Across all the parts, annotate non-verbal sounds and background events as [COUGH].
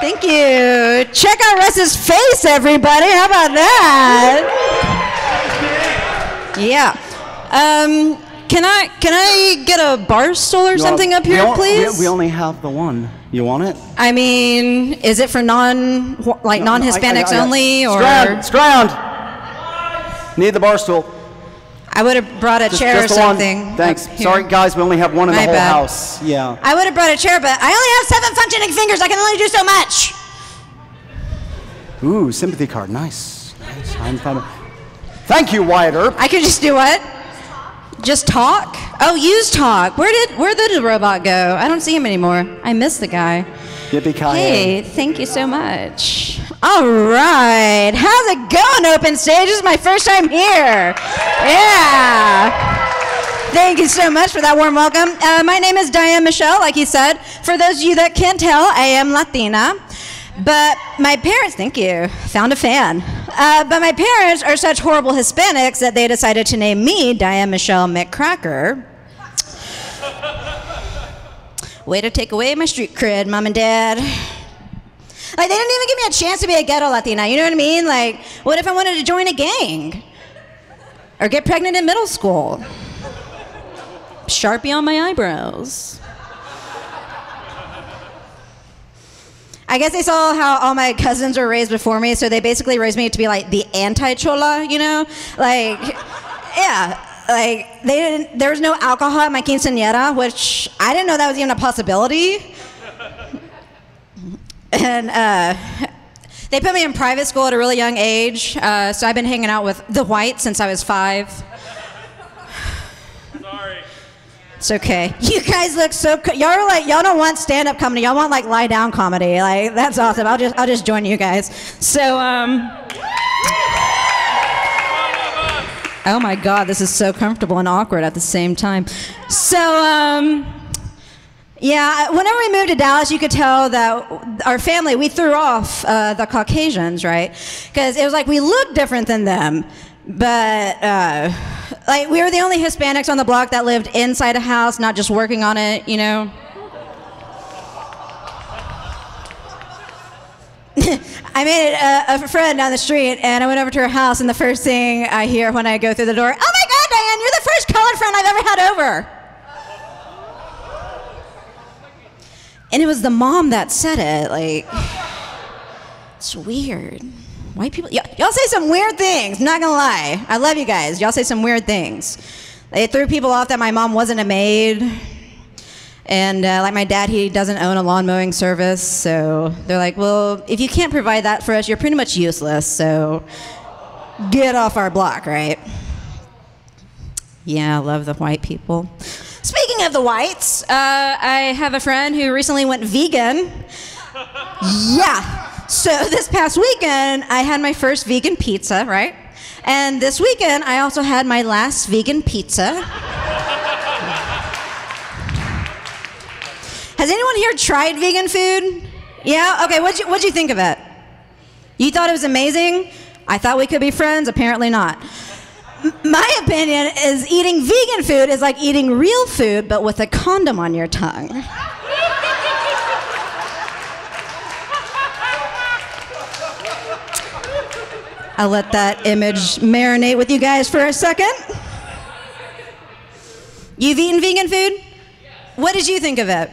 Thank you. Check out Russ's face, everybody. How about that? Yeah. Um, can I can I get a bar stool or You something want- up here, we please? We, we only have the one. You want it? I mean, is it for non like No, no, non-Hispanics I- I got- only, or Scround, scround. Need the bar stool. I would have brought a Just, chair just or the one. something. Thanks. Sorry, guys, we only have one in My the whole bad. house. Yeah. I would have brought a chair, but I only have seven functioning fingers. I can only do so much. Ooh, sympathy card. Nice. Nice. I'm fine. Thank you, Wyatt Earp. I could just do what? Just talk? Oh, use talk. Where did where did the robot go? I don't see him anymore. I miss the guy. Yippee ki Hey, thank you so much. All right, how's it going, Open Stage? This is my first time here. Yeah. Thank you so much for that warm welcome. Uh, my name is Diane Michelle, like you said. For those of you that can't tell, I am Latina. But my parents, thank you, found a fan. Uh, but my parents are such horrible Hispanics that they decided to name me Diane Michelle McCracker. Way to take away my street cred, mom and dad. Like, they didn't even give me a chance to be a ghetto Latina, you know what I mean? Like, what if I wanted to join a gang? Or get pregnant in middle school? Sharpie on my eyebrows. I guess they saw how all my cousins were raised before me, so they basically raised me to be like the anti-chola, you know? Like, yeah, like they didn't. There was no alcohol at my quinceañera, which I didn't know that was even a possibility. And uh, they put me in private school at a really young age, uh, so I've been hanging out with the whites since I was five. Sorry. It's okay. You guys look so. Co- y'all are like y'all don't want stand-up comedy. Y'all want like lie down comedy. Like that's awesome. I'll just I'll just join you guys. So um. Oh my God, this is so comfortable and awkward at the same time. So um. Yeah, whenever we moved to Dallas, you could tell that our family, we threw off uh, the Caucasians, right? Because it was like we looked different than them. But, uh, like, we were the only Hispanics on the block that lived inside a house, not just working on it, you know? [LAUGHS] I made a, a friend down the street, and I went over to her house, and the first thing I hear when I go through the door, oh my God, Diane, you're the first colored friend I've ever had over. And it was the mom that said it. Like, it's weird. White people, y- y'all say some weird things. Not gonna lie. I love you guys. Y'all say some weird things. They threw people off that my mom wasn't a maid. And uh, like my dad, he doesn't own a lawn mowing service. So they're like, well, if you can't provide that for us, you're pretty much useless. So get off our block, right? Yeah, I love the white people. Speaking of the whites, uh, I have a friend who recently went vegan. Yeah. So [LAUGHS] this past weekend, I had my first vegan pizza, right? And this weekend, I also had my last vegan pizza. Has anyone here tried vegan food? Yeah? Okay, what'd you, what'd you think of it? You thought it was amazing? I thought we could be friends. Apparently not. My opinion is eating vegan food is like eating real food, but with a condom on your tongue. I'll let that image marinate with you guys for a second. You've eaten vegan food? What did you think of it?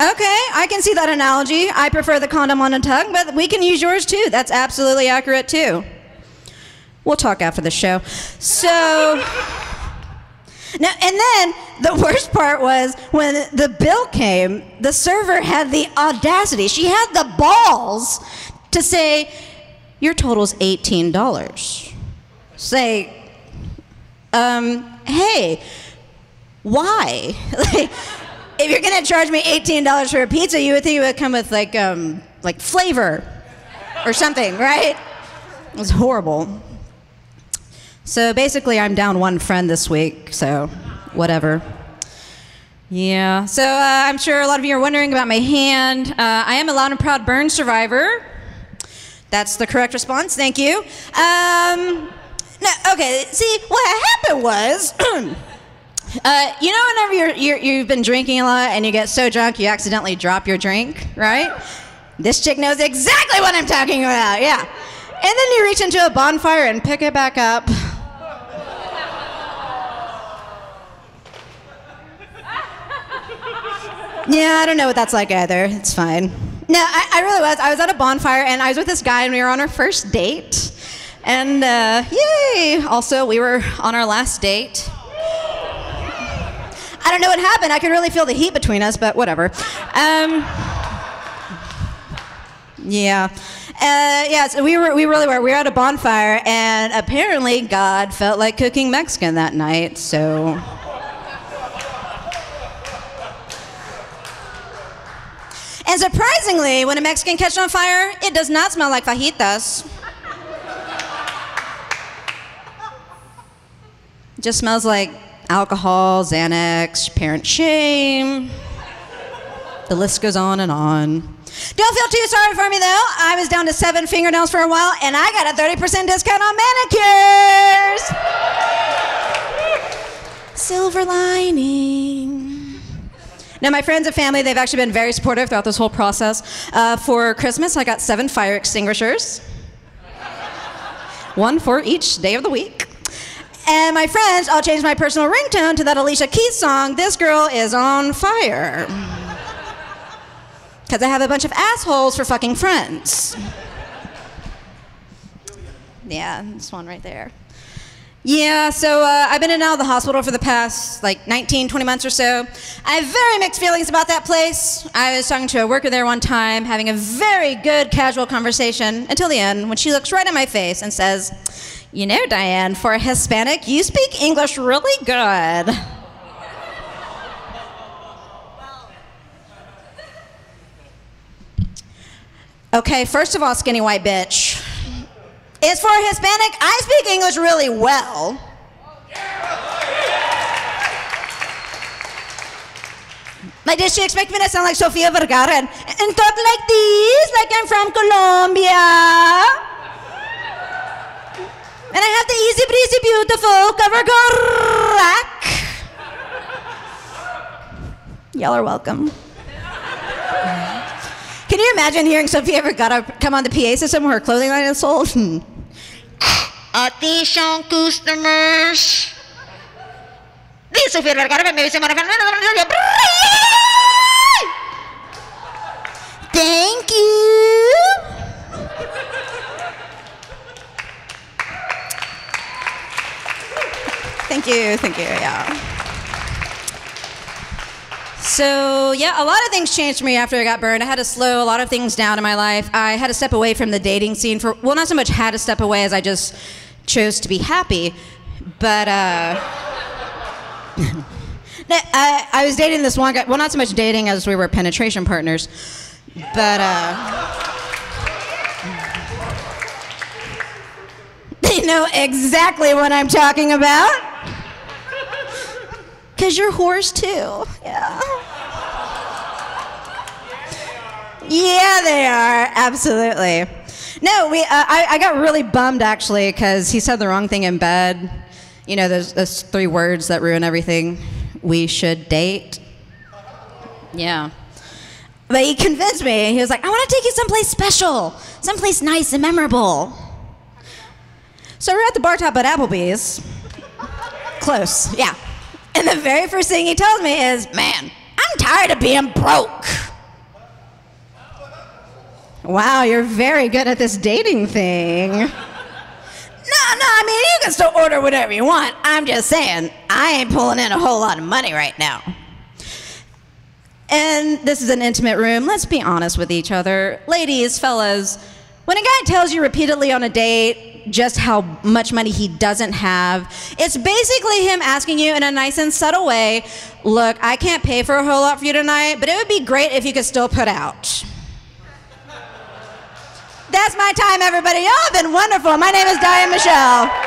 Okay, I can see that analogy. I prefer the condom on a tongue, but we can use yours too. That's absolutely accurate too. We'll talk after the show. So, now, and then the worst part was when the bill came, the server had the audacity, she had the balls to say, Your total's $18. Say, um, hey, why? [LAUGHS] like, if you're gonna charge me $18 for a pizza, you would think it would come with like, um, like flavor or something, right? It was horrible. So basically, I'm down one friend this week, so whatever. Yeah, so uh, I'm sure a lot of you are wondering about my hand. Uh, I am a loud and proud burn survivor. That's the correct response, thank you. Um, no, okay, see, what happened was [CLEARS THROAT] Uh, you know, whenever you're, you're, you've been drinking a lot and you get so drunk you accidentally drop your drink, right? This chick knows exactly what I'm talking about, yeah. And then you reach into a bonfire and pick it back up. Yeah, I don't know what that's like either. It's fine. No, I, I really was. I was at a bonfire and I was with this guy and we were on our first date. And uh, yay! Also, we were on our last date. I don't know what happened. I could really feel the heat between us, but whatever. Um, yeah. Uh, yeah, so we were we really were. We were at a bonfire, and apparently God felt like cooking Mexican that night. So And surprisingly, when a Mexican catches on fire, it does not smell like fajitas. It just smells like alcohol, Xanax, parent shame. The list goes on and on. Don't feel too sorry for me though. I was down to seven fingernails for a while and I got a 30% discount on manicures. Silver lining. Now, my friends and family, they've actually been very supportive throughout this whole process. Uh, for Christmas, I got seven fire extinguishers, one for each day of the week. And my friends, I'll change my personal ringtone to that Alicia Keys song, This Girl is on Fire. [LAUGHS] Because I have a bunch of assholes for fucking friends. Yeah, this one right there. Yeah, so uh, I've been in and out of the hospital for the past like 19, 20 months or so. I have very mixed feelings about that place. I was talking to a worker there one time, having a very good casual conversation until the end when she looks right in my face and says, You know, Diane, for a Hispanic, you speak English really good. Okay, first of all, skinny white bitch. Is for a Hispanic, I speak English really well. Like, did she expect me to sound like Sofia Vergara and, and talk like this, like I'm from Colombia? And I have the easy breezy beautiful cover girl rack. Y'all are welcome. Can you imagine hearing Sofia Vergara come on the PA system where her clothing line is sold? Hmm. Attention customers. This Sofia Vergara me dice Thank you. Thank you, thank you, yeah. So, yeah, a lot of things changed for me after I got burned. I had to slow a lot of things down in my life. I had to step away from the dating scene for, well, not so much had to step away as I just chose to be happy. But, uh, [LAUGHS] I, I was dating this one guy, well, not so much dating as we were penetration partners, but, uh, [LAUGHS] they know exactly what I'm talking about. Because you're whores too. Yeah. Yeah, they are. Absolutely. No, we. Uh, I, I got really bummed actually because he said the wrong thing in bed. You know, those, those three words that ruin everything. We should date. Yeah. But he convinced me. He was like, I want to take you someplace special, someplace nice and memorable. So we're at the bar top at Applebee's. Close, yeah. And the very first thing he tells me is, Man, I'm tired of being broke. Wow, you're very good at this dating thing. No, no, I mean, you can still order whatever you want. I'm just saying, I ain't pulling in a whole lot of money right now. And this is an intimate room. Let's be honest with each other. Ladies, fellas, when a guy tells you repeatedly on a date, just how much money he doesn't have. It's basically him asking you in a nice and subtle way, look, I can't pay for a whole lot for you tonight, but it would be great if you could still put out. That's my time, everybody. Y'all have been wonderful. My name is Diane Michelle.